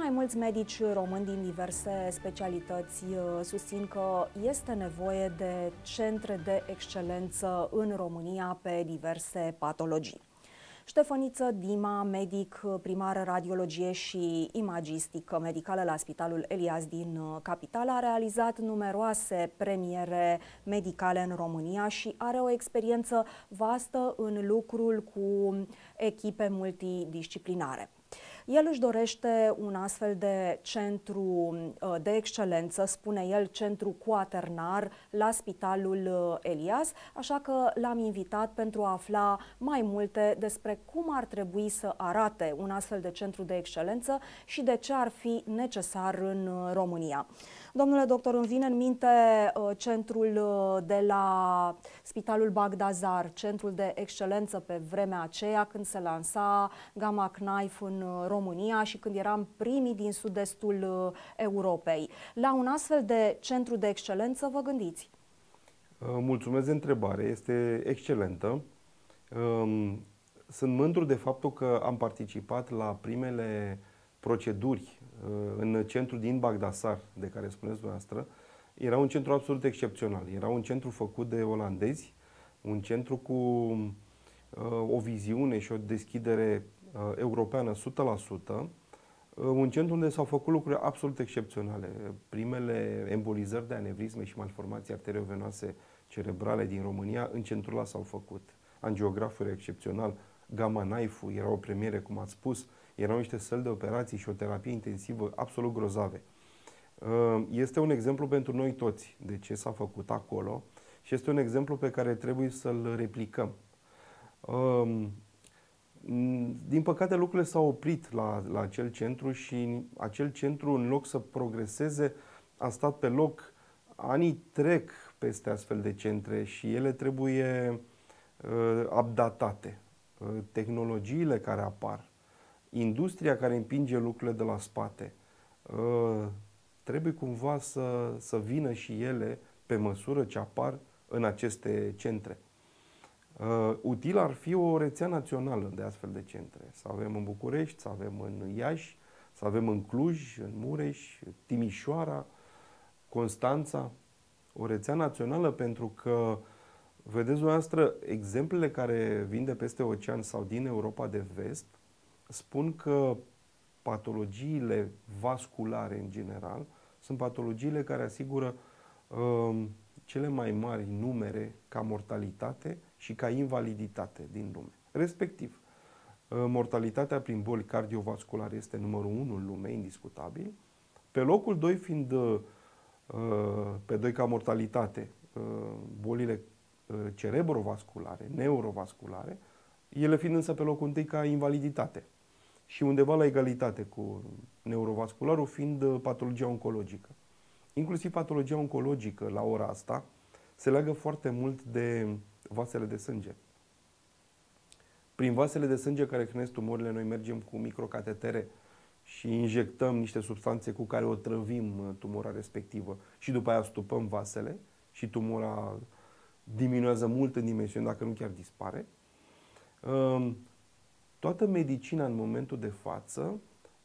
mai mulți medici români din diverse specialități uh, susțin că este nevoie de centre de excelență în România pe diverse patologii. Ștefăniță Dima, medic primar radiologie și imagistică medicală la Spitalul Elias din uh, capital, a realizat numeroase premiere medicale în România și are o experiență vastă în lucrul cu echipe multidisciplinare. El își dorește un astfel de centru uh, de excelență, spune el, centru cuaternar la Spitalul uh, Elias, așa că l-am invitat pentru a afla mai multe despre cum ar trebui să arate un astfel de centru de excelență și de ce ar fi necesar în uh, România. Domnule doctor, îmi vine în minte uh, centrul uh, de la Spitalul Bagdazar, centrul de excelență pe vremea aceea când se lansa Gamma Knife în uh, România și când eram primii din sud-estul uh, Europei. La un astfel de centru de excelență vă gândiți? Uh, mulțumesc de întrebare, este excelentă. Um, sunt mândru de faptul că am participat la primele proceduri Uh, în centru din Bagdasar, de care spuneți dumneavoastră, era un centru absolut excepțional. Era un centru făcut de olandezi, un centru cu uh, o viziune și o deschidere uh, europeană 100%, uh, un centru unde s-au făcut lucruri absolut excepționale. Primele embolizări de anevrisme și malformații arteriovenoase cerebrale din România în centrul ăla s-au făcut. Angiograful excepțional, Gamma Knife era o premiere, cum ați spus, erau niște săli de operații și o terapie intensivă absolut grozave. Uh, este un exemplu pentru noi toți de ce s-a făcut acolo și este un exemplu pe care trebuie să-l replicăm. Um, din păcate lucrurile s-au oprit la, la acel centru și acel centru în loc să progreseze a stat pe loc. Anii trec peste astfel de centre și ele trebuie uh, updatate. Uh, tehnologiile care apar, industria care împinge lucrurile de la spate, uh, trebuie cumva să, să vină și ele pe măsură ce apar în aceste centre. Uh, util ar fi o rețea națională de astfel de centre. Să avem în București, să avem în Iași, să avem în Cluj, în Mureș, Timișoara, Constanța, o rețea națională pentru că, vedeți dumneavoastră, exemplele care vin de peste ocean sau din Europa de vest spun că patologiile vasculare în general sunt patologiile care asigură uh, cele mai mari numere ca mortalitate și ca invaliditate din lume. Respectiv, uh, mortalitatea prin boli cardiovasculare este numărul 1 în lume, indiscutabil. Pe locul 2 fiind uh, pe 2 ca mortalitate uh, bolile uh, cerebrovasculare, neurovasculare, ele fiind însă pe locul 1 ca invaliditate și undeva la egalitate cu neurovascularul, fiind uh, patologia oncologică. Inclusiv patologia oncologică, la ora asta, se leagă foarte mult de vasele de sânge. Prin vasele de sânge care hrănesc tumorile, noi mergem cu microcatetere și injectăm niște substanțe cu care o trăvim uh, tumora respectivă și după aia stupăm vasele și tumora diminuează mult în dimensiune, dacă nu chiar dispare. Um, toată medicina în momentul de față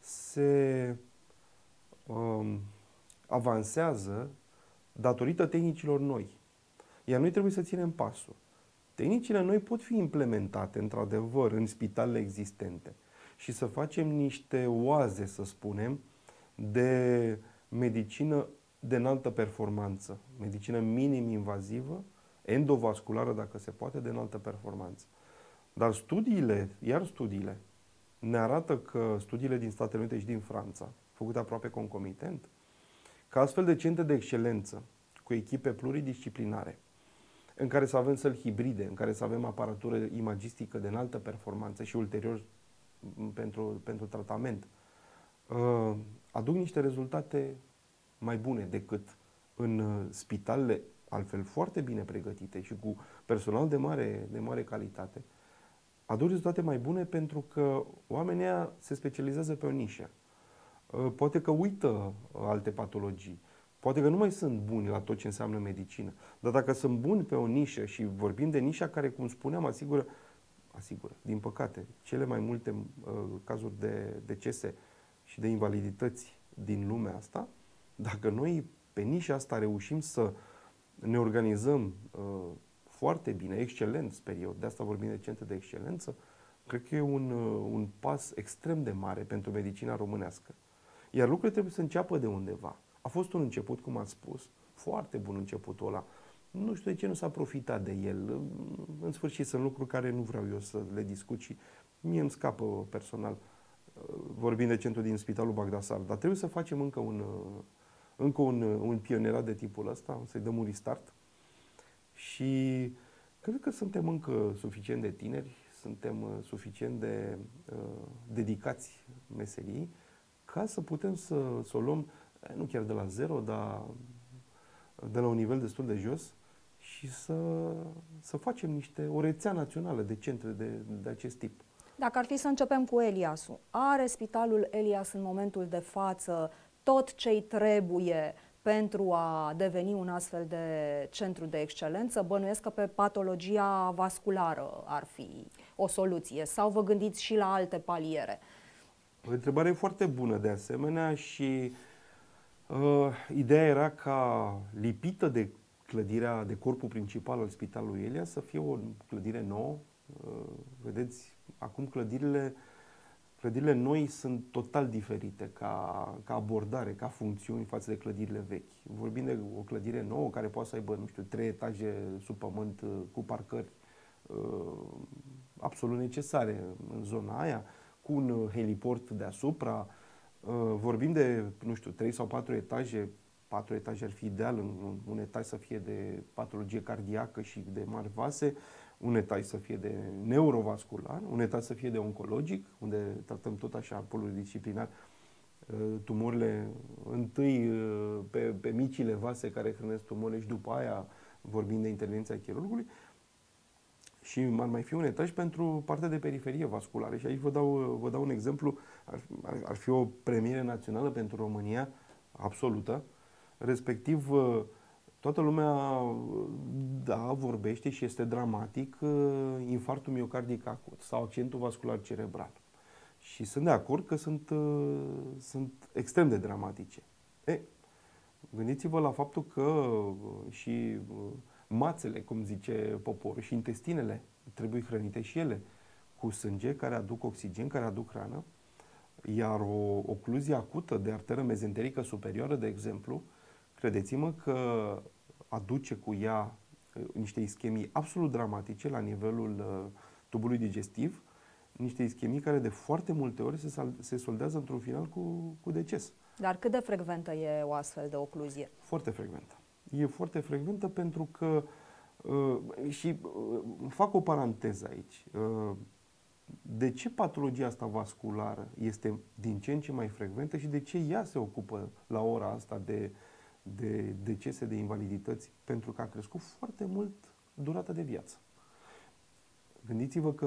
se um, avansează datorită tehnicilor noi. Iar noi trebuie să ținem pasul. Tehnicile noi pot fi implementate, într-adevăr, în spitalele existente și să facem niște oaze, să spunem, de medicină de înaltă performanță, medicină minim-invazivă, endovasculară, dacă se poate, de înaltă performanță. Dar studiile, iar studiile, ne arată că studiile din Statele Unite și din Franța, făcute aproape concomitent, că astfel de centre de excelență, cu echipe pluridisciplinare, în care să avem săli hibride, în care să avem aparatură imagistică de înaltă performanță și ulterior pentru, pentru tratament, uh, aduc niște rezultate mai bune decât în uh, spitalele altfel foarte bine pregătite și cu personal de mare, de mare calitate, aduc rezultate mai bune pentru că oamenii se specializează pe o nișă. Uh, poate că uită uh, alte patologii. Poate că nu mai sunt buni la tot ce înseamnă medicină. Dar dacă sunt buni pe o nișă și vorbim de nișa care, cum spuneam, asigură, asigură din păcate, cele mai multe uh, cazuri de decese și de invalidități din lumea asta, dacă noi pe nișa asta reușim să ne organizăm uh, foarte bine, excelent, sper eu, de asta vorbim de centre de excelență, cred că e un, uh, un pas extrem de mare pentru medicina românească. Iar lucrurile trebuie să înceapă de undeva. A fost un început, cum ați spus, foarte bun începutul ăla. Nu știu de ce nu s-a profitat de el. În sfârșit, sunt lucruri care nu vreau eu să le discut și mie îmi scapă personal vorbind de centru din Spitalul Bagdasar, dar trebuie să facem încă un, încă un, un pionerat de tipul ăsta, să-i dăm un restart. Și cred că suntem încă suficient de tineri, suntem uh, suficient de uh, dedicați meserii ca să putem să, să o luăm, eh, nu chiar de la zero, dar de la un nivel destul de jos și să, să facem niște, o rețea națională de centre de, de acest tip. Dacă ar fi să începem cu Eliasul, are Spitalul Elias în momentul de față tot ce-i trebuie pentru a deveni un astfel de centru de excelență? Bănuiesc că pe patologia vasculară ar fi o soluție sau vă gândiți și la alte paliere? O întrebare foarte bună de asemenea și uh, ideea era ca lipită de clădirea, de corpul principal al Spitalului Elia să fie o clădire nouă. Uh, vedeți, acum clădirile, clădirile noi sunt total diferite ca, ca abordare, ca funcțiuni față de clădirile vechi. Vorbim de o clădire nouă care poate să aibă, nu știu, trei etaje sub pământ uh, cu parcări uh, absolut necesare în zona aia, cu un uh, heliport deasupra. Vorbim de, nu știu, trei sau patru etaje patru etaje ar fi ideal, un, un etaj să fie de patologie cardiacă și de mari vase, un etaj să fie de neurovascular, un etaj să fie de oncologic, unde tratăm tot așa disciplinar uh, tumorile întâi uh, pe, pe micile vase care hrănesc tumorile și după aia vorbim de intervenția chirurgului. Și ar mai fi un etaj pentru partea de periferie vasculară. Și aici vă dau, vă dau un exemplu. Ar, ar, ar fi o premieră națională pentru România absolută. Respectiv, uh, Toată lumea, da, vorbește și este dramatic uh, infarctul miocardic acut sau accentul vascular cerebral. Și sunt de acord că sunt, uh, sunt extrem de dramatice. E, gândiți-vă la faptul că uh, și mațele, cum zice poporul, și intestinele trebuie hrănite și ele cu sânge care aduc oxigen, care aduc hrană, iar o ocluzie acută de arteră mezenterică superioară, de exemplu, credeți-mă că aduce cu ea uh, niște ischemii absolut dramatice la nivelul uh, tubului digestiv, niște ischemii care de foarte multe ori se, se soldează într-un final cu, cu deces. Dar cât de frecventă e o astfel de ocluzie? Foarte frecventă. E foarte frecventă pentru că uh, și uh, fac o paranteză aici. Uh, de ce patologia asta vasculară este din ce în ce mai frecventă și de ce ea se ocupă la ora asta de, de decese, de invalidități, pentru că a crescut foarte mult durata de viață. Gândiți-vă că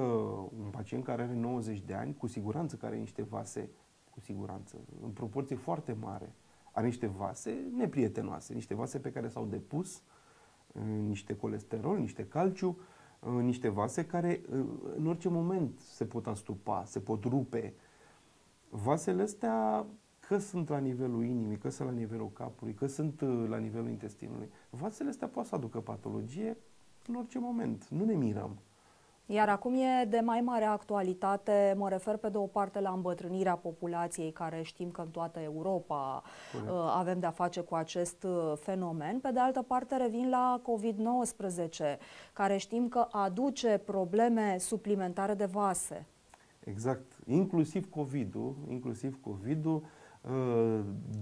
un pacient care are 90 de ani, cu siguranță care are niște vase, cu siguranță, în proporție foarte mare, are niște vase neprietenoase, niște vase pe care s-au depus niște colesterol, niște calciu, niște vase care în orice moment se pot astupa, se pot rupe. Vasele astea că sunt la nivelul inimii, că sunt la nivelul capului, că sunt uh, la nivelul intestinului. Vasele astea poate să aducă patologie în orice moment. Nu ne mirăm. Iar acum e de mai mare actualitate, mă refer pe de o parte la îmbătrânirea populației, care știm că în toată Europa Corect. Uh, avem de-a face cu acest uh, fenomen. Pe de altă parte revin la COVID-19, care știm că aduce probleme suplimentare de vase. Exact. Inclusiv COVID-ul, inclusiv COVID-ul Uh,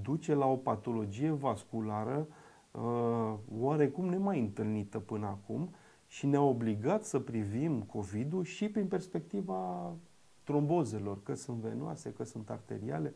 duce la o patologie vasculară uh, oarecum nemai întâlnită până acum și ne-a obligat să privim COVID-ul și prin perspectiva trombozelor, că sunt venoase, că sunt arteriale.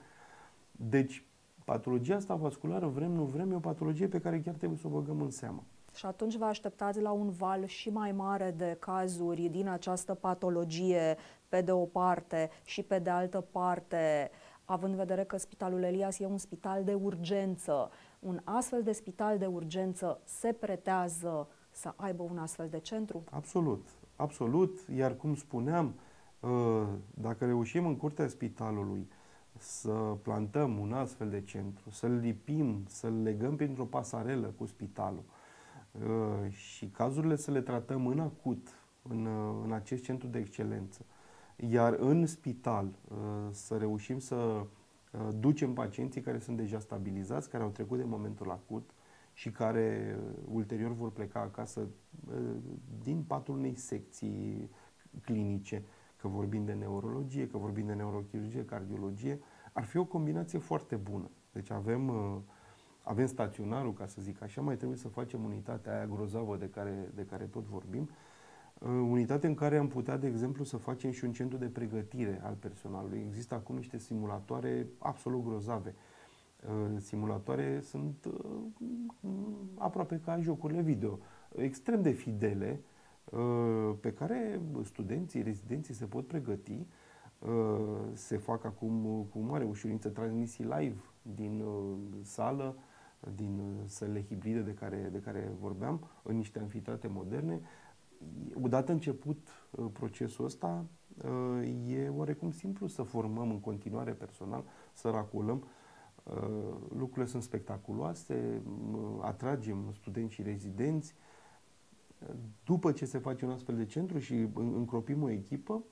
Deci, patologia asta vasculară, vrem, nu vrem, e o patologie pe care chiar trebuie să o băgăm în seamă. Și atunci vă așteptați la un val și mai mare de cazuri din această patologie, pe de o parte, și pe de altă parte, având în vedere că Spitalul Elias e un spital de urgență. Un astfel de spital de urgență se pretează să aibă un astfel de centru? Absolut, absolut. Iar cum spuneam, ă, dacă reușim în curtea spitalului să plantăm un astfel de centru, să-l lipim, să-l legăm printr-o pasarelă cu spitalul uh, și cazurile să le tratăm în acut, în, uh, în acest centru de excelență. Iar în spital uh, să reușim să ducem pacienții care sunt deja stabilizați, care au trecut de momentul acut și care ulterior vor pleca acasă din patul unei secții clinice că vorbim de neurologie, că vorbim de neurochirurgie, cardiologie, ar fi o combinație foarte bună. Deci avem, uh, avem staționarul, ca să zic așa, mai trebuie să facem unitatea aia grozavă de care, de care tot vorbim, uh, unitate în care am putea, de exemplu, să facem și un centru de pregătire al personalului. Există acum niște simulatoare absolut grozave. Uh, simulatoare sunt aproape ca jocurile video, extrem de fidele, Uh, pe care studenții, rezidenții se pot pregăti. Uh, se fac acum cu mare ușurință transmisii live din uh, sală, din sălile hibride de care, de care vorbeam, în niște anfiteatre moderne. Odată început procesul ăsta, e oarecum simplu să formăm în continuare personal, să raculăm. Lucrurile sunt spectaculoase, atragem studenți și rezidenți, după ce se face un astfel de centru și încropim o echipă,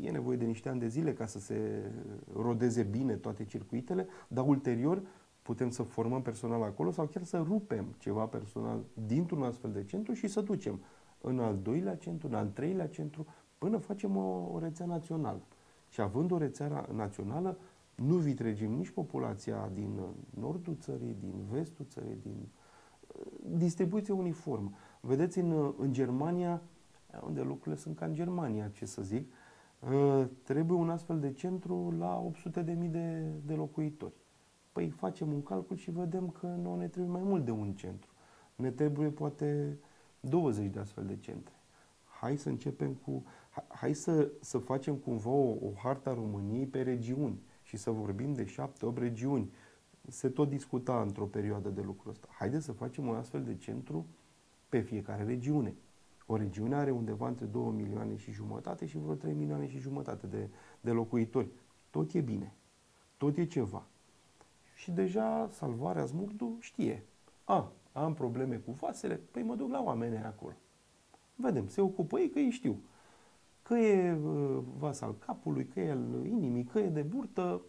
e nevoie de niște ani de zile ca să se rodeze bine toate circuitele, dar ulterior putem să formăm personal acolo sau chiar să rupem ceva personal dintr-un astfel de centru și să ducem în al doilea centru, în al treilea centru, până facem o, o rețea națională. Și având o rețea națională, nu vitregim nici populația din nordul țării, din vestul țării, din distribuție uniformă. Vedeți, în, în Germania, unde lucrurile sunt ca în Germania, ce să zic, ă, trebuie un astfel de centru la 800.000 de, de locuitori. Păi facem un calcul și vedem că nu ne trebuie mai mult de un centru. Ne trebuie poate 20 de astfel de centre. Hai să începem cu... Hai să, să facem cumva o, o harta României pe regiuni și să vorbim de 7-8 regiuni. Se tot discuta într-o perioadă de lucrul ăsta. Haideți să facem un astfel de centru pe fiecare regiune. O regiune are undeva între 2 milioane și jumătate și vreo 3 milioane și jumătate de, de locuitori. Tot e bine. Tot e ceva. Și deja salvarea Smurdu știe. A, am probleme cu vasele, păi mă duc la oameni acolo. Vedem, se ocupă ei că ei știu. Că e uh, vas al capului, că e al inimii, că e de burtă,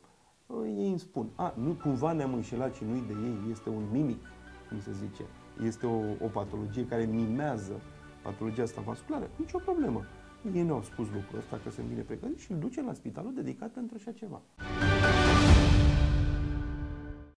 uh, ei îmi spun. A, nu cumva ne-am înșelat și nu-i de ei, este un mimic, cum se zice este o, o patologie care mimează patologia asta vasculară, nicio problemă. Ei ne-au spus lucrul ăsta că sunt bine pregătiți și îl ducem la spitalul dedicat pentru așa ceva.